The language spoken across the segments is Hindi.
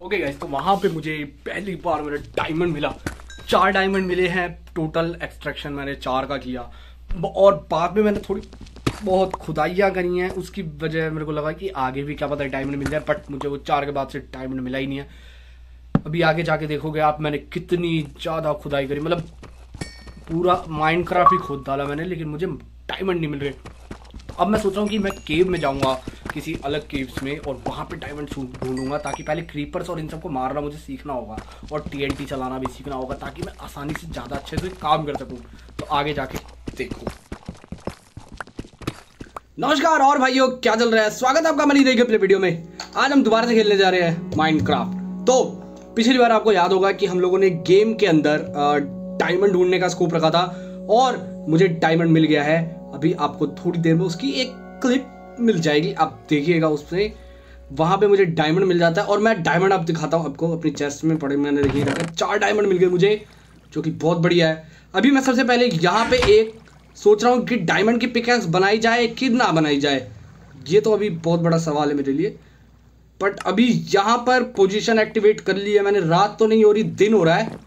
ओके गाइस तो वहाँ पे मुझे पहली बार मेरा डायमंड मिला। चार डायमंड मिले हैं। टोटल एक्सट्रैक्शन मैंने चार का किया। और बाद में मैंने थोड़ी बहुत खुदाइयाँ करी हैं। उसकी वजह मेरे को लगा कि आगे भी क्या पता डायमंड मिल जाए बट मुझे वो चार के बाद से डायमंड मिला ही नहीं है। अभी आगे जाके देखोगे आप, मैंने कितनी ज़्यादा खुदाई करी। मतलब पूरा माइंड क्राफ्ट ही खोद डाला मैंने, लेकिन मुझे डायमंड नहीं मिल रहे। अब मैं सोच रहा हूँ कि मैं केव में जाऊँगा। किसी अलग केव्स में और वहाँ पे डायमंड ढूंढूँगा ताकि पहले क्रीपर्स और इन सबको मारना मुझे सीखना होगा और टीएनटी चलाना भी सीखना होगा ताकि मैं आसानी से ज़्यादा अच्छे से काम कर सकूँ। तो आगे जाके देखो। नमस्कार और भाइयों, क्या चल रहा है? स्वागत है आपका मनी देखे अपने वीडियो में। आज हम दोबारा से खेलने जा रहे हैं माइंड तो पिछली बार आपको याद होगा कि हम लोगों ने गेम के अंदर डायमंड ढूँढने का स्कोप रखा था और मुझे डायमंड मिल गया है। अभी आपको थोड़ी देर में उसकी एक क्लिप मिल जाएगी। आप देखिएगा उसमें वहाँ पे मुझे डायमंड मिल जाता है और मैं डायमंड आप दिखाता हूँ आपको अपनी चेस्ट में पड़े मैंने देखिए रखा चार डायमंड मिल गए मुझे, जो कि बहुत बढ़िया है। अभी मैं सबसे पहले यहाँ पे एक सोच रहा हूँ कि डायमंड की पिकैक्स बनाई जाए कि ना बनाई जाए। ये तो अभी बहुत बड़ा सवाल है मेरे लिए। बट अभी यहाँ पर पोजीशन एक्टिवेट कर ली है मैंने। रात तो नहीं हो रही, दिन हो रहा है।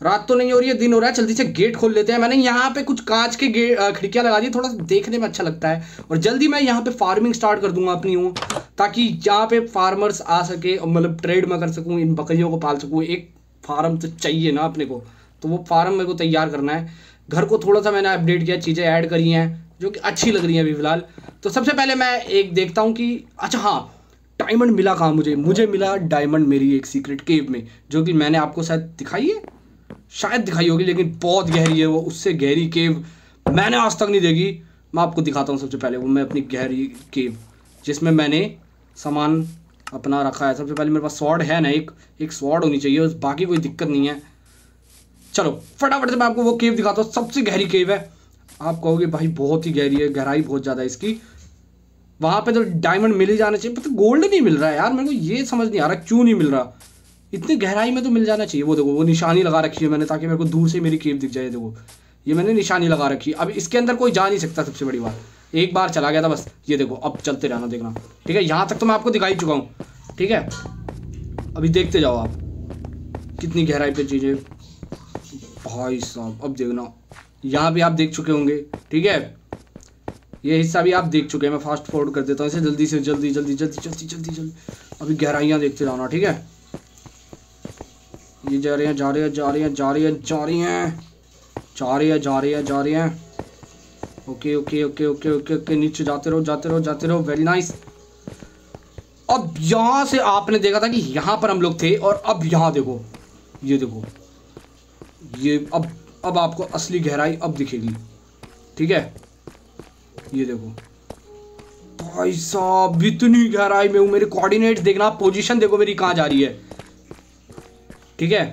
रात तो नहीं हो रही है, दिन हो रहा है, जल्दी से गेट खोल लेते हैं। मैंने यहाँ पे कुछ कांच के गेट खिड़कियाँ लगा दी, थोड़ा सा देखने में अच्छा लगता है। और जल्दी मैं यहाँ पे फ़ार्मिंग स्टार्ट कर दूँगा अपनी हूँ, ताकि यहाँ पे फार्मर्स आ सके, और मतलब ट्रेड में कर सकूँ, इन बकरियों को पाल सकूँ। एक फार्म तो चाहिए ना अपने को तो वो फार्म मेरे को तैयार करना है। घर को थोड़ा सा मैंने अपडेट किया, चीज़ें ऐड करी हैं, जो कि अच्छी लग रही हैं अभी फ़िलहाल। तो सबसे पहले मैं एक देखता हूँ कि अच्छा हाँ डायमंड मिला कहाँ मुझे? मुझे मिला डायमंड मेरी एक सीक्रेट केव में, जो कि मैंने आपको शायद दिखाई है। शायद दिखाई होगी, लेकिन बहुत गहरी है वो। उससे गहरी केव मैंने आज तक नहीं देखी। मैं आपको दिखाता हूँ सबसे पहले। वो मैं अपनी गहरी केव जिसमें मैंने सामान अपना रखा है। सबसे पहले मेरे पास स्वॉर्ड है ना, एक एक स्वॉर्ड होनी चाहिए बाकी कोई दिक्कत नहीं है। चलो, फटाफट से मैं आपको वो केव दिखाता हूँ। सबसे गहरी केव है। आप कहोगे, भाई, बहुत ही गहरी है, गहराई बहुत ज़्यादा है इसकी। वहाँ पे तो डायमंड मिल ही जाना चाहिए। पता गोल्ड नहीं मिल रहा है यार। मेरे को ये समझ नहीं आ रहा, क्यों नहीं मिल रहा? इतनी गहराई में तो मिल जाना चाहिए। वो देखो, वो निशानी लगा रखी है मैंने ताकि मेरे को दूर से मेरी केव दिख जाए, देखो। ये मैंने निशानी लगा रखी है। अब इसके अंदर कोई जा नहीं सकता सबसे बड़ी बात। एक बार चला गया था बस। ये देखो, अब चलते रहना, देखना। ठीक है, यहाँ तक तो मैं आपको दिखाई चुका हूँ। ठीक है? अभी देखते जाओ आप। कितनी गहराई पे चीज़ें। भाई साहब, अब देखना। यहाँ भी आप देख चुके होंगे। ठीक है? ये हिस्सा भी आप देख चुके हैं। मैं फास्ट फॉरवर्ड कर देता हूँ इसे। जल्दी से जल्दी जल्दी जल्दी जल्दी जल्दी जल्दी। अभी गहराइयाँ देखते जाना ठीक है? ये जा रहे हैं, जा रहे हैं, जा रही हैं, जा रही हैं, जा रही हैं। जा रही है, जा रही है, जा रही हैं। Okay okay okay okay okay okay नीचे जाते रहो जाते रहो जाते रहो। वेरी नाइस अब यहाँ से आपने देखा था कि यहाँ पर हम लोग थे और अब यहाँ देखो, ये देखो। ये अब अब आपको असली गहराई अब दिखेगी। ठीक है? ये देखो। भाई साहब, इतनी गहराई में हूँ, मेरे कोऑर्डिनेट्स देखना पोजीशन देखो मेरी कहाँ जा रही है। ठीक है?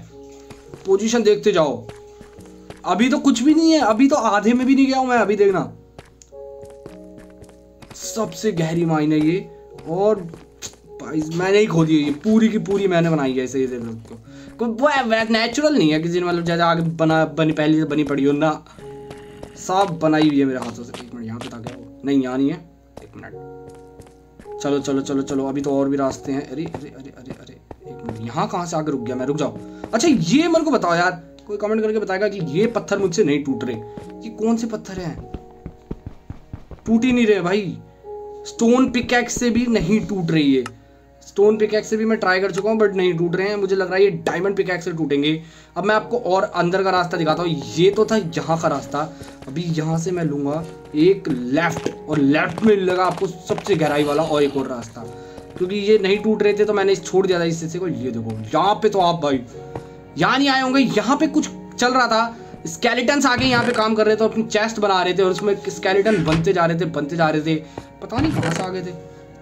पोजीशन देखते जाओ। अभी तो कुछ भी नहीं है, अभी तो आधे में भी नहीं गया हूँ मैं, अभी देखना। सबसे गहरी माइन है ये, और मैंने ही खोदी है ये। पूरी की पूरी मैंने बनाई है तो वो नेचुरल नहीं है किसी ने मतलब ज़्यादा आगे बना, बनी, पहले से बनी पड़ी हो, ना। सब बनाई हुई है मेरे हाथों से। एक मिनट, यहाँ पे था क्या नहीं, यहाँ नहीं है। एक मिनट। चलो चलो चलो चलो, अभी तो और भी रास्ते हैं। अरे अरे अरे अरे अरे। यहाँ कहाँ से आकर रुक गया? मैं रुक जाओ अच्छा ये मेरे को बताओ यार। कोई कमेंट करके बताएगा कि ये पत्थर मुझसे नहीं टूट रहे। ये कौन से पत्थर हैं? टूट ही नहीं रहे भाई। स्टोन पिकैक्स से भी नहीं टूट रही है। स्टोन पिकैक्स से भी मैं ट्राई कर चुका हूँ बट नहीं टूट रहे हैं। मुझे लग रहा है ये डायमंड पिकैक्स से टूटेंगे। अब मैं आपको और अंदर का रास्ता दिखाता हूँ। ये तो था यहाँ का रास्ता। अभी यहाँ से मैं लूँगा एक लेफ़्ट और लेफ़्ट में लगा आपको सबसे गहराई वाला और एक और रास्ता। क्योंकि ये नहीं टूट रहे थे तो मैंने छोड़ दिया था इस हिस्से को ये देखो, यहाँ पे तो आप भाई, यहाँ नहीं आए होंगे, यहाँ पे कुछ चल रहा था। स्केलेटन आके यहाँ पे काम कर रहे थे, अपनी चेस्ट बना रहे थे और उसमें स्केलेटन बनते जा रहे थे, बनते जा रहे थे। पता नहीं कहाँ से आ गए थे।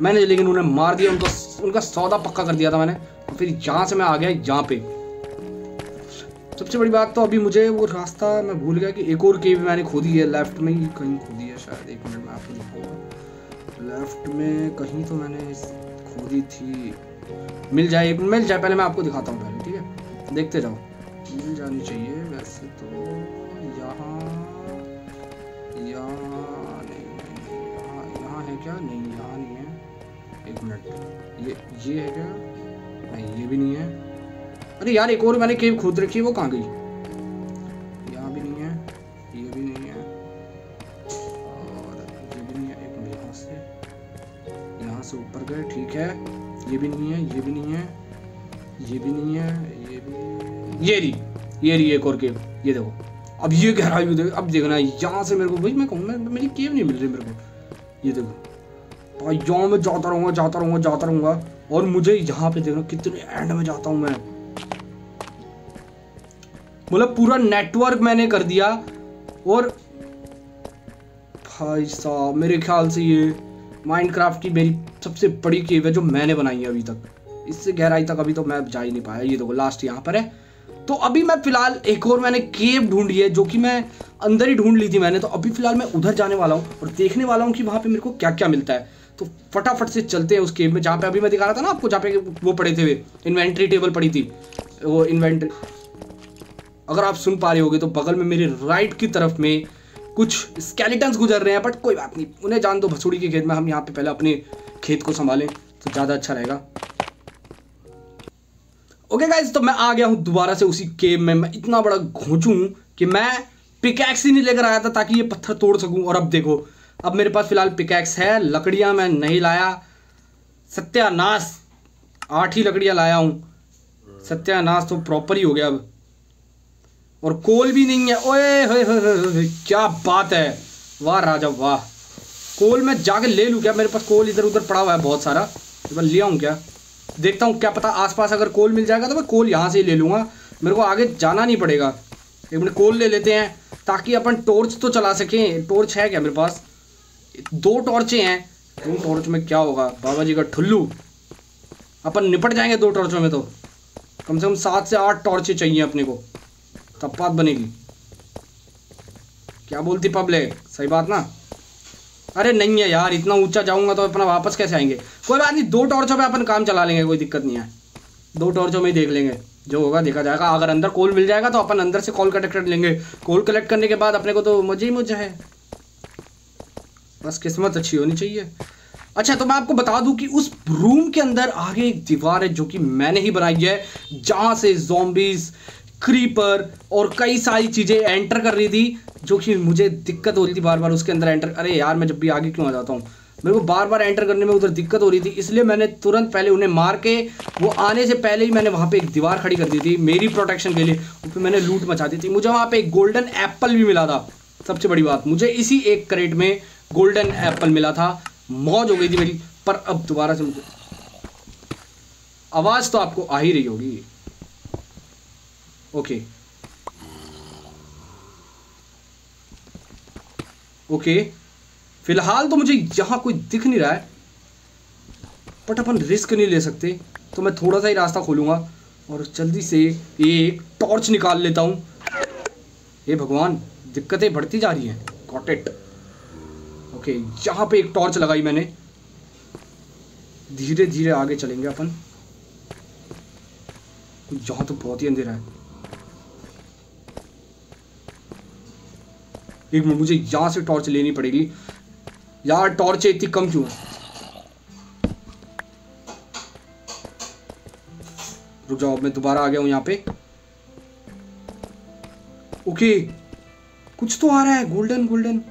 मैंने, लेकिन उन्हें मार दिया, उनको उनका सौदा पक्का कर दिया था मैंने। और फिर यहाँ से मैं आ गया, यहाँ पे। सबसे बड़ी बात तो अभी मुझे वो रास्ता मैं भूल गया कि एक और केव मैंने खोदी है लेफ़्ट में ही कहीं खोदी है शायद, एक मिनट में आपको लेफ़्ट में कहीं तो मैंने खोदी थी। मिल जाए, एक मिल जाए, पहले मैं आपको दिखाता हूँ पहले, ठीक है? देखते जाओ। मिल जानी चाहिए वैसे तो। यहाँ यहाँ नहीं, यहाँ यहाँ है क्या? नहीं, यहाँ नहीं है। एक मिनट। ये ये है क्या? नहीं, ये भी नहीं है। अरे यार, एक और मैंने केव खोद रखी है, वो कहाँ गई? से ऊपर गए, ठीक है। ये भी नहीं है, ये भी नहीं है, ये भी नहीं है, ये भी ये रही ये रही एक और केव ये देखो। अब ये गहराई भी देखो, अब देखना यहाँ से मेरे को भाई, मैं कहूँ, मैं, मेरी केव नहीं मिल रही मेरे को। ये देखो, भाई, यहाँ मैं जाता रहूँगा जाता रहूँगा जाता रहूँगा, और मुझे यहाँ पे देखना कितने एंड में जाता हूँ मैं। मतलब पूरा नेटवर्क मैंने कर दिया, और भाई साहब, मेरे ख्याल से ये माइनक्राफ्ट की मेरी सबसे बड़ी केव है जो मैंने बनाई है अभी तक। इससे गहराई तक अभी तो मैं जा ही नहीं पाया। ये देखो लास्ट यहाँ पर है। तो अभी मैं फ़िलहाल एक और मैंने केव ढूंढी है, जो कि मैं अंदर ही ढूंढ ली थी मैंने। तो अभी फ़िलहाल मैं उधर जाने वाला हूँ और देखने वाला हूँ कि वहाँ पे मेरे को क्या क्या मिलता है। तो फटाफट से चलते हैं उस केव में, जहाँ पे अभी मैं दिखा रहा था ना आपको, जहाँ पे वो पड़े थे इन्वेंट्री टेबल पड़ी थी। वो इन्वेंट्री अगर आप सुन पा रहे होगे तो बगल में मेरे राइट की तरफ़ में कुछ स्केलेटन्स गुजर रहे हैं बट कोई बात नहीं। उन्हें जान दो, भसूड़ी के खेत में हम यहाँ पे पहले अपने खेत को संभालें तो ज़्यादा अच्छा रहेगा। ओके गाइज़ तो मैं आ गया हूँ दोबारा से उसी केव में। मैं इतना बड़ा घोंचू कि मैं पिकैक्स ही नहीं लेकर आया था ताकि ये पत्थर तोड़ सकूँ। और अब देखो, अब मेरे पास फ़िलहाल पिकैक्स है, लकड़ियाँ मैं नहीं लाया। सत्यानाश, आठ ही लकड़ियाँ लाया हूँ। सत्यानाश तो प्रॉपर ही हो गया अब। और कोल भी नहीं है। ओए होए, क्या बात है। वाह राजा, वाह। कोल मैं जाके ले लूँ क्या? मेरे पास कोल इधर उधर पड़ा हुआ है बहुत सारा। तो मैं ले आऊँ क्या? देखता हूँ, क्या पता आसपास अगर कोल मिल जाएगा तो मैं कोल यहाँ से ही ले लूँगा। मेरे को आगे जाना नहीं पड़ेगा। एक मिनट, कोल ले लेते हैं, ताकि अपन टॉर्च तो चला सकें। टॉर्च है क्या मेरे पास? दो टॉर्चें हैं। दो टॉर्च में क्या होगा? बाबा जी का ठुल्लू। अपन निपट जाएँगे दो टॉर्चों में तो। कम से कम सात से आठ टॉर्चें चाहिए अपने को। तब बात बनेगी। क्या बोलती पब्लिक? सही बात ना? अरे नहीं है यार, इतना ऊँचा जाऊँगा तो अपना वापस कैसे आएँगे? कोई बात नहीं, दो टॉर्चों पे अपन काम चला लेंगे, कोई दिक्कत नहीं है। दो टॉर्चों में ही देख लेंगे, जो होगा देखा जाएगा। अगर अंदर कोल मिल जाएगा तो अपन अंदर से कॉल कलेक्ट कर लेंगे। कोल कलेक्ट करने के बाद अपने को तो मज़े ही मज़ा है। बस किस्मत अच्छी होनी चाहिए। अच्छा तो मैं आपको बता दूँ कि उस रूम के अंदर आगे एक दीवार है जो कि मैंने ही बनाई है, जहाँ से जॉम्बीज क्रीपर और कई सारी चीज़ें एंटर कर रही थी, जो कि मुझे दिक्कत हो रही थी बार बार उसके अंदर एंटर अरे यार, मैं जब भी आगे क्यों आ जाता हूँ? मेरे को बार बार एंटर करने में उधर दिक्कत हो रही थी, इसलिए मैंने तुरंत पहले उन्हें मार के, वो आने से पहले ही मैंने वहाँ पे एक दीवार खड़ी कर दी थी, मेरी प्रोटेक्शन के लिए। फिर मैंने लूट मचा दी थी। मुझे वहाँ पे एक गोल्डन एप्पल भी मिला था, सबसे बड़ी बात। मुझे इसी एक करेट में गोल्डन एप्पल मिला था। मौज हो गई थी मेरी, पर अब दोबारा से मुझे आवाज़ तो आपको आ ही रही होगी। ओके ओके फ़िलहाल तो मुझे यहाँ कोई दिख नहीं रहा है। बट अपन रिस्क नहीं ले सकते। तो मैं थोड़ा सा ही रास्ता खोलूँगा और जल्दी से एक टॉर्च निकाल लेता हूँ। हे भगवान, दिक्कतें बढ़ती जा रही हैं। गॉट इट ओके यहाँ पे एक टॉर्च लगाई मैंने। धीरे धीरे आगे चलेंगे अपन। यहाँ तो बहुत ही अंधेरा है। एक मिनट मुझे यहाँ से टॉर्च लेनी पड़ेगी। यार टॉर्च इतनी कम क्यों रुक जाओ, मैं दोबारा आ गया हूँ यहाँ पे। ओके, कुछ तो आ रहा है गोल्डन गोल्डन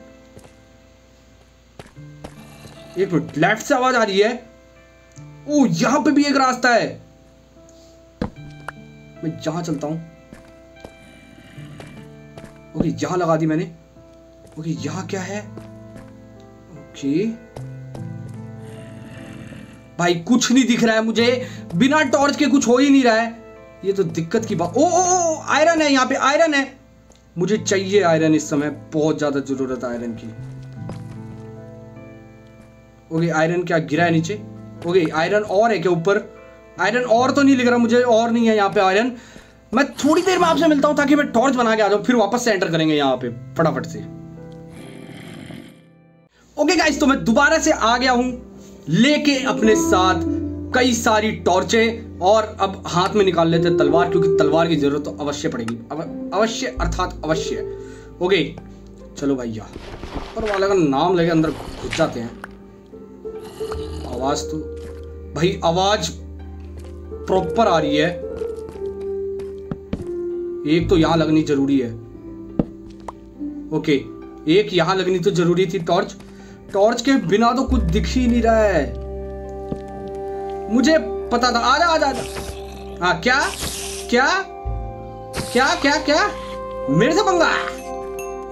एक मिनट लेफ़्ट से आवाज़ आ रही है? ओ, यहाँ पे भी एक रास्ता है। मैं यहाँ चलता हूँ। ओके, यहाँ लगा दी मैंने। ओके, यहाँ क्या है? ओके। भाई, कुछ नहीं दिख रहा है मुझे। बिना टॉर्च के कुछ हो ही नहीं रहा है। ये तो दिक्कत की बात। ओ ओ ओ आयरन है यहाँ पे आयरन है। मुझे चाहिए आयरन इस समय, बहुत ज़्यादा ज़रूरत है आयरन की। ओके आयरन क्या गिरा है नीचे? ओके आयरन और है क्या ऊपर? आयरन और तो नहीं लिख रहा मुझे, और नहीं है यहाँ पे आयरन मैं थोड़ी देर में आपसे मिलता हूँ ताकि मैं टॉर्च बना के आ जाऊँ, फिर वापस से एंटर करेंगे यहाँ पे, फटाफट से। ओके गाइस तो मैं दोबारा से आ गया हूँ लेके अपने साथ कई सारी टॉर्चें और अब हाथ में निकाल लेते तलवार, क्योंकि तलवार की ज़रूरत तो अवश्य पड़ेगी। अवश्य, अर्थात अवश्य। ओके चलो भैया ऊपर वाले का नाम लेके अंदर घुस जाते हैं। आवाज़ तो भाई, आवाज़ प्रॉपर आ रही है। एक तो यहाँ लगनी ज़रूरी है। ओके एक यहाँ लगनी तो ज़रूरी थी टॉर्च। टॉर्च के बिना तो कुछ दिख ही नहीं रहा है। मुझे पता था। आजा आजा आजा हाँ क्या? क्या? क्या क्या क्या? मेरे से पंगा?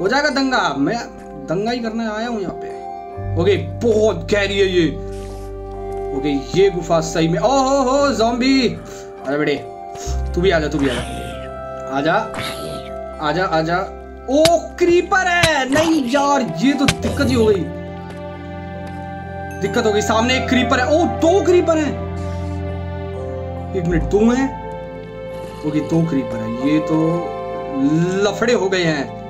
हो जाएगा दंगा। मैं दंगा ही करने आया हूँ यहाँ पे। ओके, बहुत गहरी है ये। ओके, ये गुफा सही में ओ हो हो जॉम्बी अरे बेटे, तू भी आजा तू भी आजा आजा आजा आजा ओ क्रीपर है। नहीं यार, ये तो दिक्कत ही हो गई। दिक्कत हो गई। सामने एक क्रीपर है। ओ दो क्रीपर है। एक मिनट, दो है? ओके दो क्रीपर है। ये तो लफड़े हो गए हैं।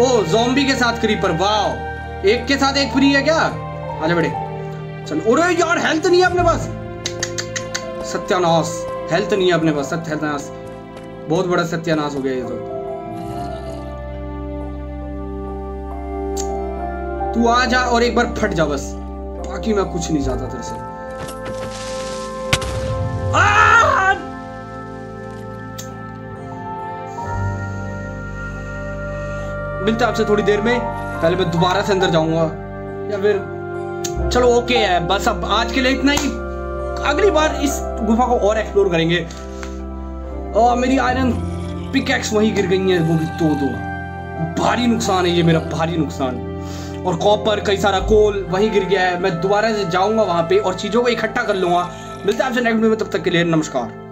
ओ जोम्बी के साथ क्रीपर वाओ। एक के साथ एक फ्री है क्या? आजा बड़े चल अरे यार हेल्थ नहीं है अपने पास। सत्यानाश। हेल्थ नहीं है अपने पास। सत्यानाश। बहुत बड़ा सत्यानाश हो गया ये तो। तू आ जा और एक बार फट जा बस। बाकी मैं कुछ नहीं चाहता तेरे से। मिलते आपसे थोड़ी देर में। पहले मैं दोबारा से अंदर जाऊँगा। या फिर, चलो ओके है। बस अब आज के लिए इतना ही। अगली बार इस गुफा को और एक्सप्लोर करेंगे। और मेरी आयरन पिकैक्स वहीं गिर गई है, वो भी दो दो। भारी नुकसान है ये मेरा, भारी नुकसान। और कॉपर कई सारा कोल वहीं गिर गया है। मैं दोबारा से जाऊँगा वहाँ पे और चीज़ों को इकट्ठा कर लूँगा। मिलते हैं आपसे नेक्स्ट में, तब तक के लिए नमस्कार।